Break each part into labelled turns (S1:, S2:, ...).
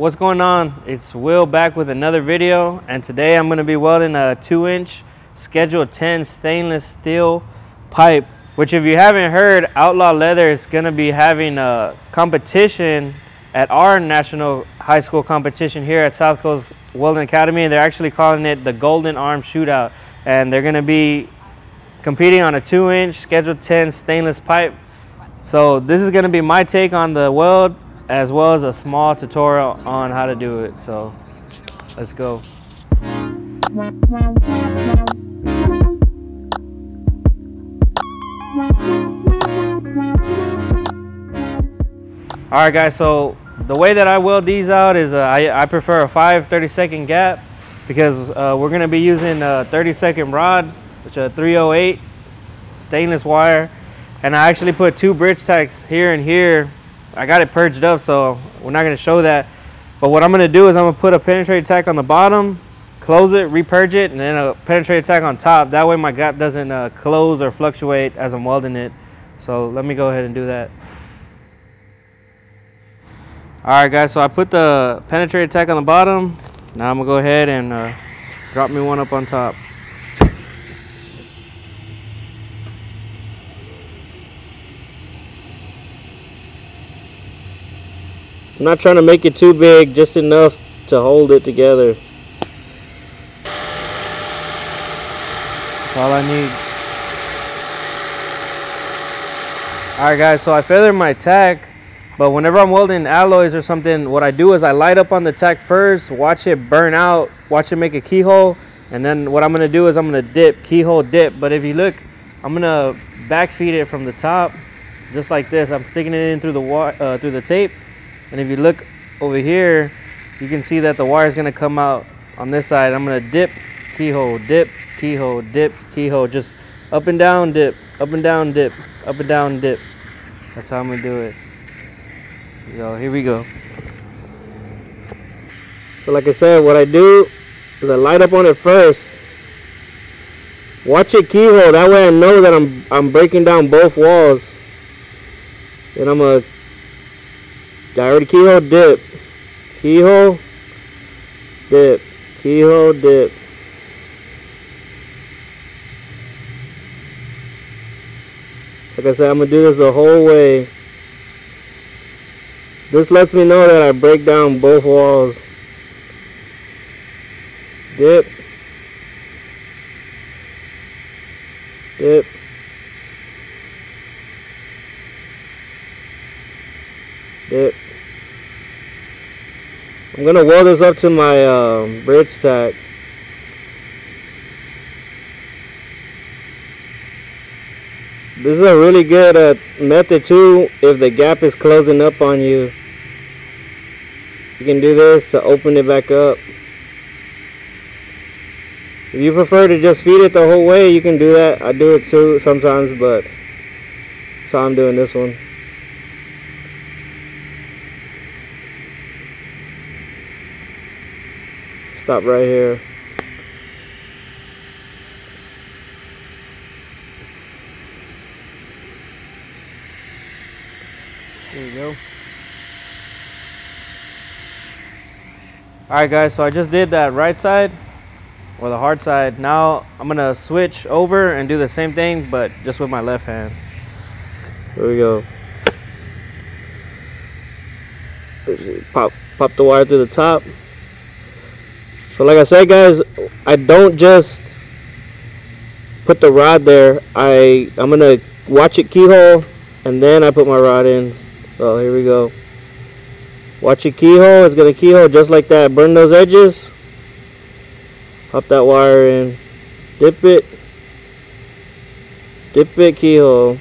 S1: what's going on? It's Will back with another video and today I'm going to be welding a 2 inch schedule 10 stainless steel pipe which if you haven't heard Outlaw Leather is going to be having a competition at our national high school competition here at South Coast Welding Academy and they're actually calling it the Golden Arm Shootout and they're going to be competing on a 2 inch schedule 10 stainless pipe so this is going to be my take on the weld as well as a small tutorial on how to do it. So let's go. All right guys, so the way that I weld these out is uh, I, I, prefer a 5 30 second gap because uh, we're to be using a 30 second rod, which is a 308 stainless wire. And I actually put two bridge tacks here and here I got it purged up, so we're not gonna show that. But what I'm gonna do is I'm gonna put a penetrating tack on the bottom, close it, repurge it, and then a penetrating tack on top. That way my gap doesn't uh, close or fluctuate as I'm welding it. So let me go ahead and do that. All right guys, so I put the penetrating tack on the bottom. Now I'm gonna go ahead and uh, drop me one up on top. I'm not trying to make it too big, just enough to hold it together. That's all I need. Alright guys, so I feathered my tack, but whenever I'm welding alloys or something, what I do is I light up on the tack first, watch it burn out, watch it make a keyhole, and then what I'm gonna do is I'm gonna dip, keyhole dip. But if you look, I'm gonna backfeed it from the top, just like this. I'm sticking it in through the uh, through the tape, and if you look over here, you can see that the wire is gonna come out on this side. I'm gonna dip, keyhole, dip, keyhole, dip, keyhole. Just up and down dip, up and down dip, up and down dip. That's how I'm gonna do it. So here we go. So like I said, what I do is I light up on it first. Watch it keyhole. That way I know that I'm I'm breaking down both walls. And I'm gonna Direct keyhole dip. Keyhole dip. Keyhole dip. Like I said, I'm going to do this the whole way. This lets me know that I break down both walls. Dip. Dip. Dip. I'm gonna weld this up to my um, bridge tack. This is a really good uh, method too if the gap is closing up on you. You can do this to open it back up. If you prefer to just feed it the whole way, you can do that. I do it too sometimes, but so I'm doing this one. Stop right here. There you go. Alright guys, so I just did that right side or the hard side. Now I'm gonna switch over and do the same thing but just with my left hand. There we go. Pop pop the wire through the top. So like I said guys, I don't just put the rod there. I, I'm going to watch it keyhole and then I put my rod in. So here we go. Watch it keyhole. It's going to keyhole just like that. Burn those edges. Pop that wire in. Dip it. Dip it keyhole.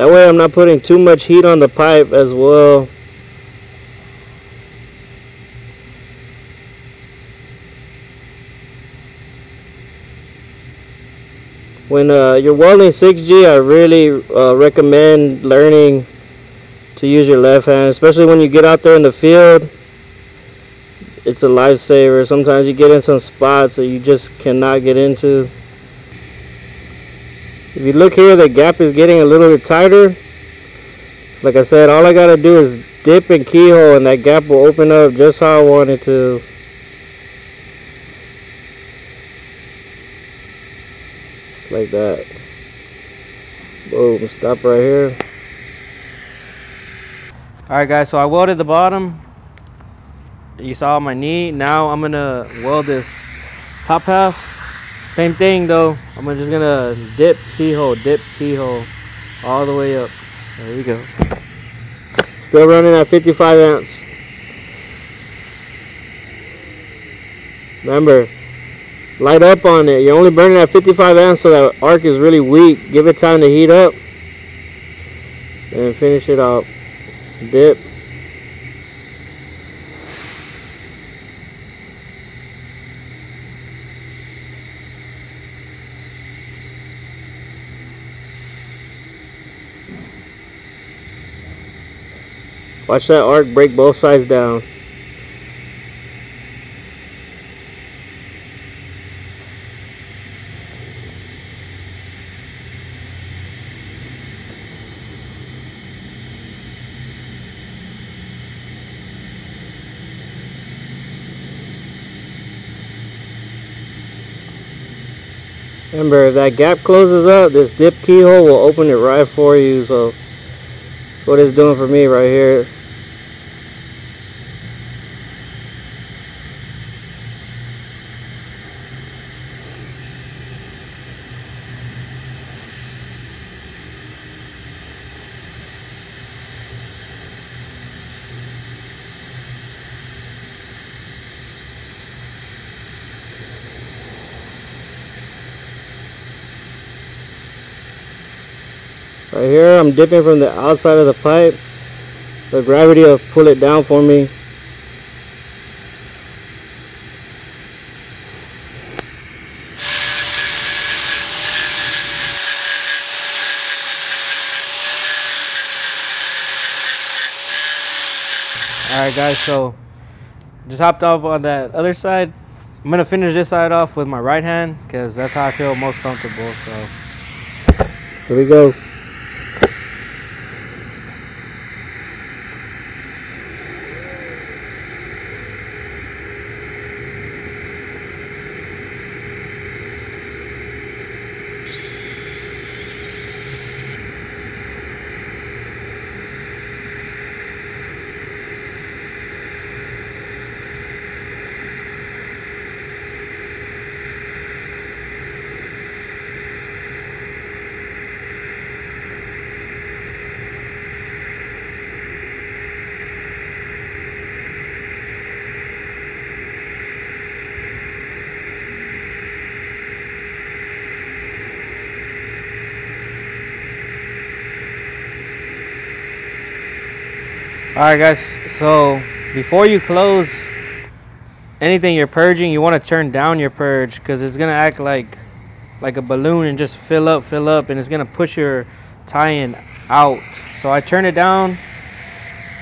S1: That way I'm not putting too much heat on the pipe as well. When uh, you're welding 6G, I really uh, recommend learning to use your left hand, especially when you get out there in the field. It's a lifesaver. Sometimes you get in some spots that you just cannot get into. If you look here, the gap is getting a little bit tighter. Like I said, all I gotta do is dip and keyhole and that gap will open up just how I want it to. Like that. Boom, stop right here. Alright guys, so I welded the bottom. You saw my knee. Now I'm gonna weld this top half. Same thing though. I'm just gonna dip keyhole, dip keyhole all the way up. There we go. Still running at 55 amps. Remember, light up on it. You're only burning at 55 amps so that arc is really weak. Give it time to heat up. And finish it off. Dip. Watch that arc break both sides down. Remember, if that gap closes up, this dip keyhole will open it right for you. So, what it's doing for me right here. Right here, I'm dipping from the outside of the pipe. The gravity will pull it down for me. Alright guys, so just hopped off on that other side. I'm gonna finish this side off with my right hand because that's how I feel most comfortable. So here we go. Right guys so before you close anything you're purging you want to turn down your purge because it's gonna act like like a balloon and just fill up fill up and it's gonna push your tie-in out. So I turn it down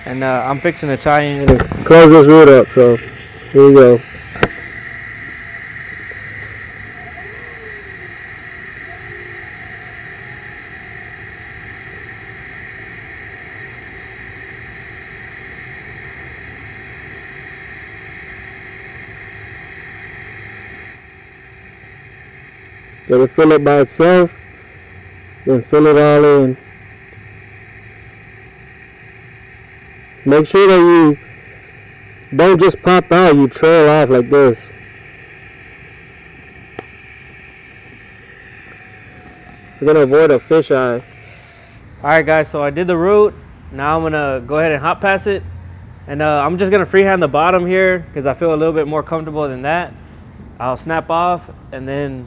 S1: and uh, I'm fixing the tie-in. Close this root up so here we go Let it fill it by itself, then fill it all in. Make sure that you don't just pop out, you trail off like this. We're gonna avoid a fisheye. Alright guys, so I did the root. Now I'm gonna go ahead and hot pass it. And uh, I'm just gonna freehand the bottom here because I feel a little bit more comfortable than that. I'll snap off and then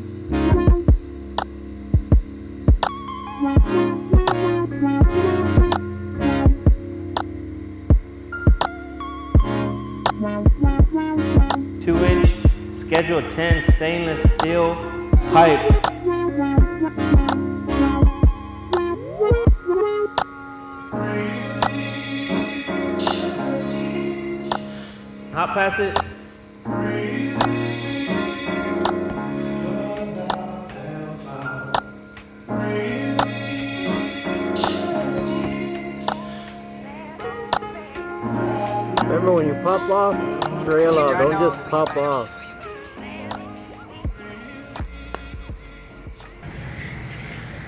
S1: Schedule 10 stainless steel pipe. Hot pass it. Remember when you pop off, trail off. Don't just pop off.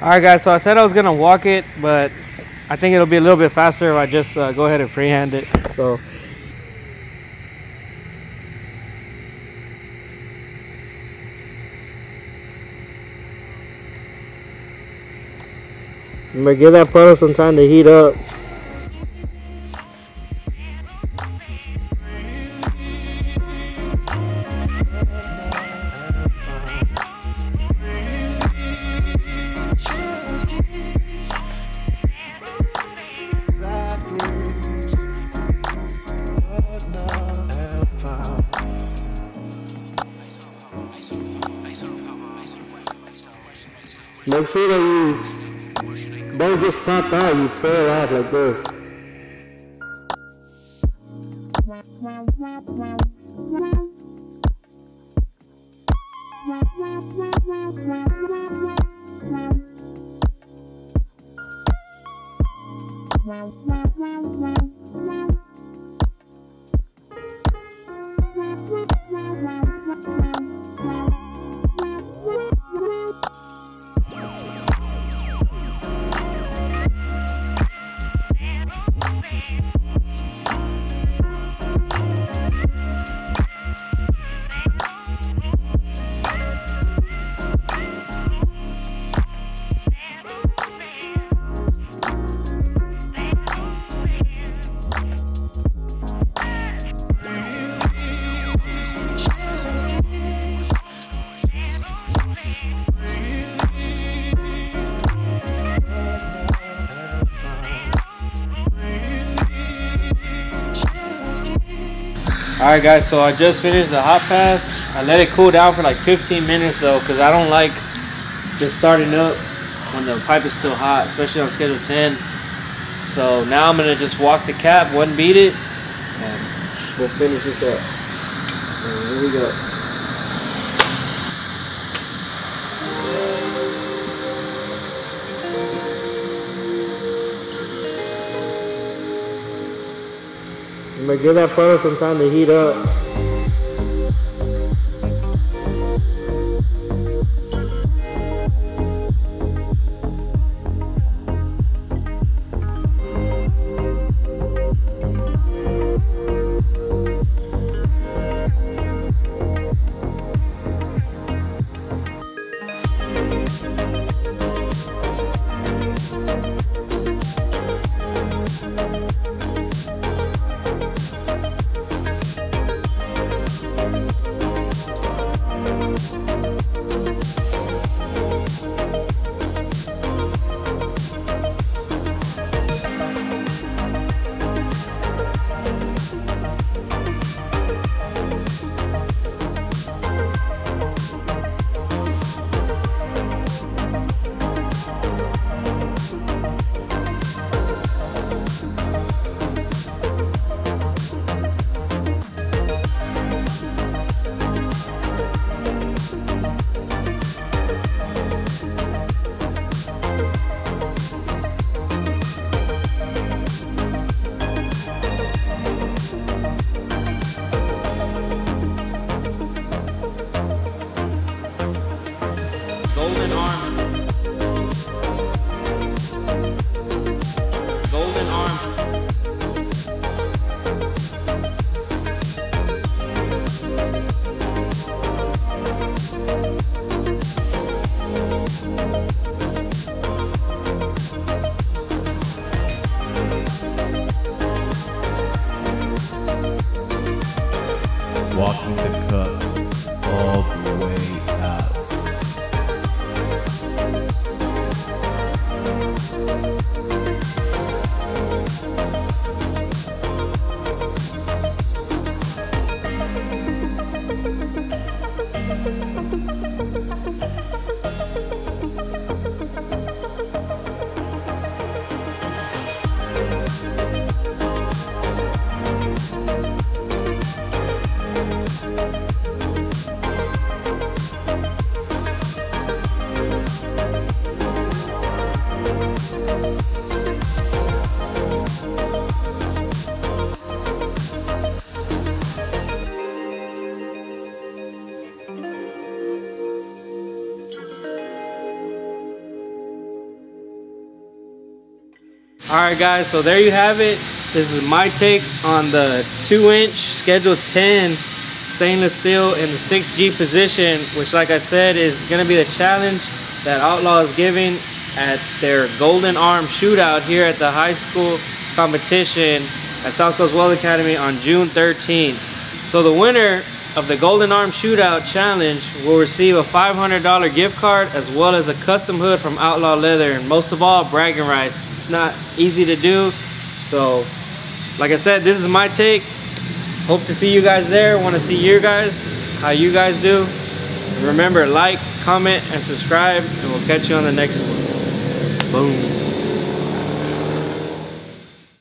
S1: Alright guys, so I said I was going to walk it, but I think it'll be a little bit faster if I just uh, go ahead and freehand it. So Remember, give that puddle some time to heat up. Make sure that you don't just pop out, you trail off like this. Alright guys, so I just finished the hot pass. I let it cool down for like 15 minutes though, because I don't like just starting up when the pipe is still hot, especially on schedule 10. So now I'm gonna just walk the cap, one beat it, and we'll finish this up. So here we go. Give that puddle some time to heat up.
S2: All
S1: right, guys, so there you have it. This is my take on the two inch Schedule 10 stainless steel in the 6G position, which like I said, is gonna be the challenge that Outlaw is giving at their Golden Arm shootout here at the high school competition at South Coast Weld Academy on June 13th. So the winner of the Golden Arm Shootout Challenge will receive a $500 gift card as well as a custom hood from Outlaw Leather and most of all bragging rights. Not easy to do so like I said this is my take. Hope to see you guys there. Want to see your guys how you guys do. And remember like, comment and subscribe and we'll catch you on the next one. Boom.